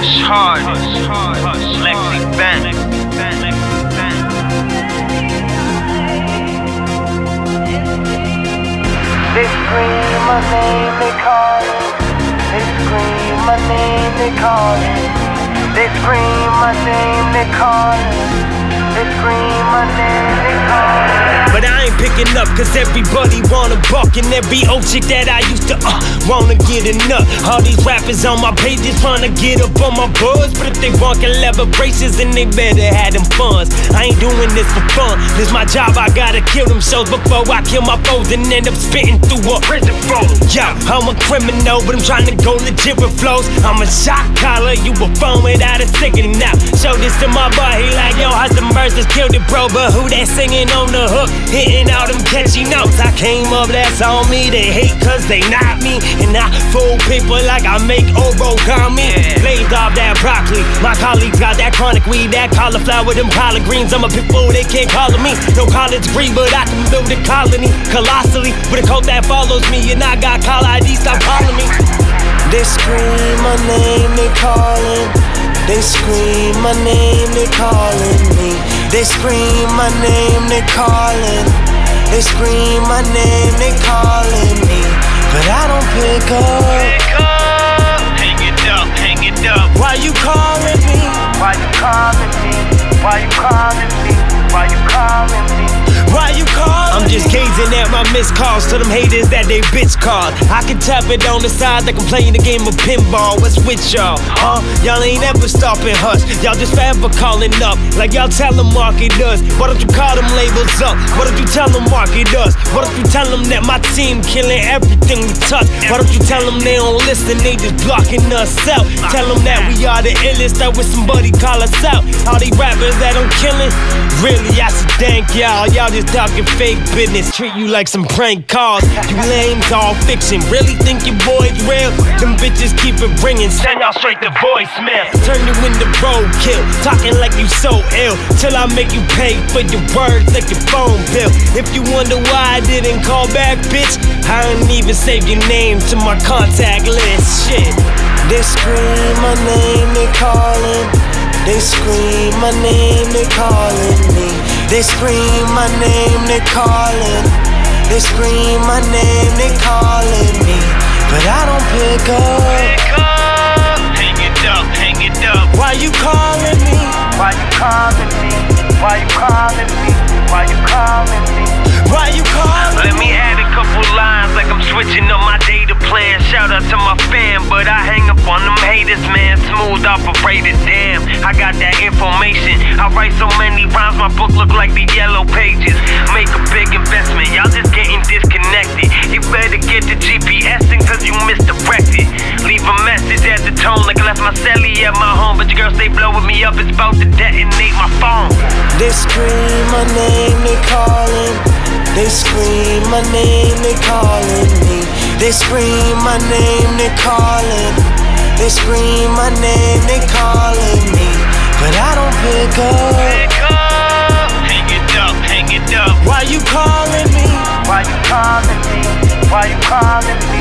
Hush Harding, Lexi Banks. They scream my name, they calling. They scream my name, they calling. They scream my name, they calling. They scream my name. But I ain't picking up cause everybody wanna buck And every old chick that I used to uh, wanna get nut All these rappers on my pages trying to get up on my buzz. But if they leather braces then they better have them funds. I ain't doing this for fun, this my job I gotta kill them shows Before I kill my foes and end up spitting through a prison phone. Yeah, I'm a criminal but I'm trying to go legit with flows. I'm a shot caller, you a phone without a sickening now. Show this to my boy, he like yo, how's the verses killed it bro. But who that singing on the hook? Hitting all them catchy notes. I came up, that's on me. They hate cause they not me. And I fool people like I make origami. Yeah. Blazed off that broccoli. My colleagues got that chronic weed, that cauliflower, them collard greens. I'm a pit bull, they can't call me. No college degree, but I can build a colony colossally. With a cult that follows me, and I got call ID, stop calling me. They scream my name. They scream my name, they calling me. They scream my name, they calling. They scream my name, they calling me. But I don't pick up. Pick up, hang it up, hang it up. Why you calling me? Why you calling me? Why you calling me? Just gazing at my missed calls to them haters that they bitch called. I can tap it on the side like I'm playing the game of pinball. What's with y'all? Huh? Y'all ain't ever stopping hush. Y'all just forever calling up. Like y'all tell them market does. Why don't you call them labels up? Why don't you tell them market does? Why don't you tell them that my team killing everything we touch? Why don't you tell them they don't listen? They just blocking us out. Tell them that we are the illest. That when somebody call us out. All these rappers that I'm killing. Really, I should thank y'all. Y'all just talking fake business. Treat you like some prank calls. You lames all fiction. Really think your boy's real? Them bitches keep it ringing. Send y'all straight to voicemail. Turn you into roadkill. Talking like you so ill. Till I make you pay for your words like your phone bill. If you wonder why I didn't call back, bitch, I didn't even save your name to my contact list. Shit. They scream my name, they calling. They scream my name, they calling me. They scream my name, they calling. They scream my name, they calling me. But I don't pick up. Pick up, hang it up, hang it up. Why you calling me? Why you calling me? Why you calling me? Why you calling me? Why you calling Let me add a couple lines like I'm switching up my data plan. Shout out to my fam, but I hang up on them haters, man. Smooth operator, damn. I got that information. I write so many rhymes, my book look like the yellow pages. Make a big investment, y'all just getting disconnected. You better get the GPSing cause you misdirected. Leave a message at the tone like I left my celly at my home, but your girl stay blowing me up. It's about to detonate my phone. They scream my name, they calling. They scream my name, they calling me. They scream my name, they calling. They scream my name, they calling me. But I don't pick up. Pick up, hang it up, hang it up. Why you calling me? Why you calling me? Why you calling me?